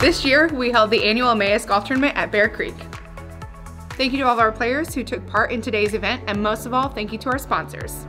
This year, we held the annual Emmaus Golf Tournament at Bear Creek. Thank you to all of our players who took part in today's event, and most of all, thank you to our sponsors.